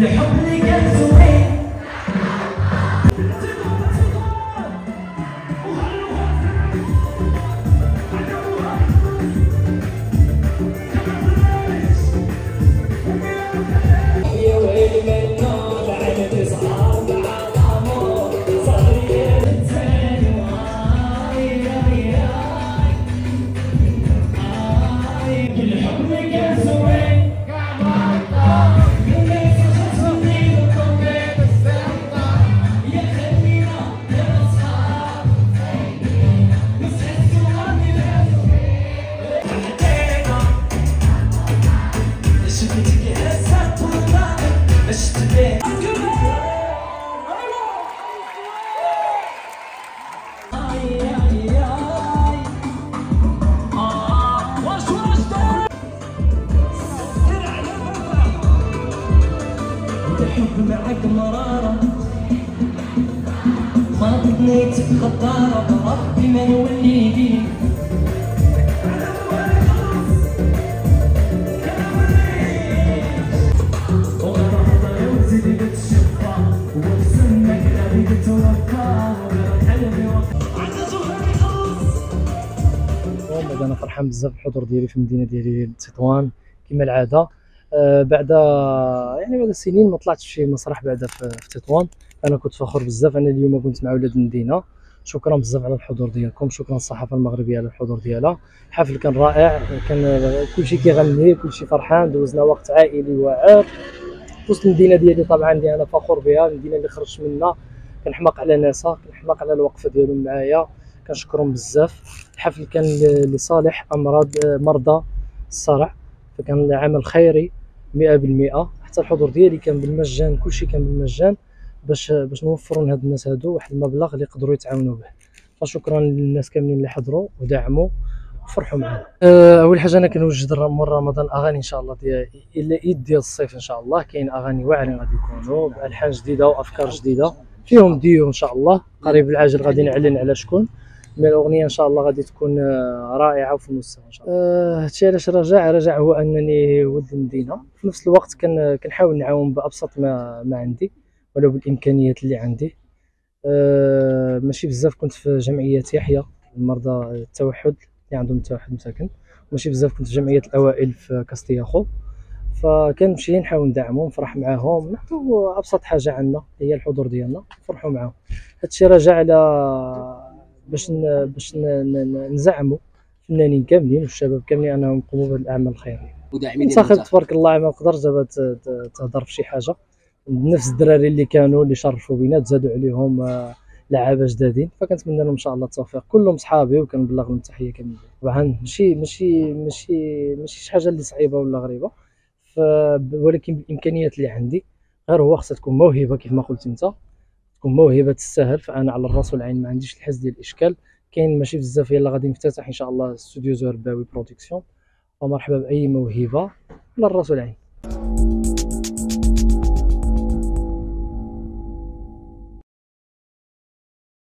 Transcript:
بالحب اللي كان زوين يا ويلي الحب معك مرارة. ما ضنيتك غدارة ربي ما نولي بيك أنا فرحان بزاف بالحضور ديالي في المدينة ديالي تطوان كما العادة بعد يعني بعد سنين ما طلعتش في مسرح بعدا في تطوان. أنا كنت فخور بزاف. أنا اليوم كنت مع ولاد المدينة شكرا بزاف على الحضور ديالكم. شكرا الصحافة المغربية على الحضور ديالها. الحفل كان رائع. كان كلشي كيغني كلشي فرحان. دوزنا وقت عائلي واعر وسط المدينة ديالي طبعا اللي أنا فخور بها المدينة اللي خرجت منها. كنحماق على ناسها كنحماق على الوقفة ديالهم معايا. كنشكرهم بزاف. الحفل كان لصالح أمراض مرضى الصرع. فكان عمل خيري. 100% حتى الحضور ديالي كان بالمجان كلشي كان بالمجان باش باش نوفروا لهاد الناس هادو واحد المبلغ اللي يقدروا يتعاونوا به. فشكرا للناس كاملين اللي حضروا ودعموا. وفرحوا معنا. أه، أول حاجة أنا كنوجد مور رمضان أغاني إن شاء الله ديال إلا إيد ديال الصيف إن شاء الله. كاين أغاني واعرين غادي يكونوا بألحان جديدة وأفكار جديدة. فيهم ديو إن شاء الله. قريب العاجل غادي نعلن على شكون. مي الأغنية إن شاء الله غادي تكون آه، رائعة وفي المستوى إن شاء الله. آه، هادشي علاش رجع رجع هو أنني ولد المدينة. في نفس الوقت كن كنحاول نعاون بأبسط ما ما عندي ولو بالإمكانيات اللي عندي. آه، ماشي بزاف كنت في جمعية يحيى المرضى التوحد اللي عندهم التوحد مساكن. ماشي بزاف كنت في جمعية الأوائل في كاستياخو. فكنمشي نحاول ندعمهم نفرح معاهم. نعطيو أبسط حاجة عندنا هي الحضور ديالنا نفرحوا معاهم. هادشي راجع على باش. باش. نزعموا الفنانين كاملين والشباب كاملين انهم يقوموا بهذه الأعمال الخيريه وداعمين انت تبارك الله ما دابا ت- ت- تهضر في شي حاجة نفس الدراري اللي كانوا اللي شرفوا بينا تزادوا عليهم آه، لعابة جدادين فكنتمنى لهم إن شاء الله التوفيق كلهم صحابي وكنبلغ لهم التحيه كاملين طبعا ماشي ماشي ماشي ماشي شي حاجة اللي صعيبة ولا غريبة. ولكن بالإمكانيات اللي عندي غير هو خصها تكون موهبة كيف ما قلت أنت تكون موهبة تستاهل فأنا على الرأس والعين ما عنديش الحس ديال الإشكال. كاين ماشي بزاف يلا غادي نفتتح إن شاء الله استوديو زهر باوي برودكسيون ومرحبا بأي موهبة على الرأس والعين.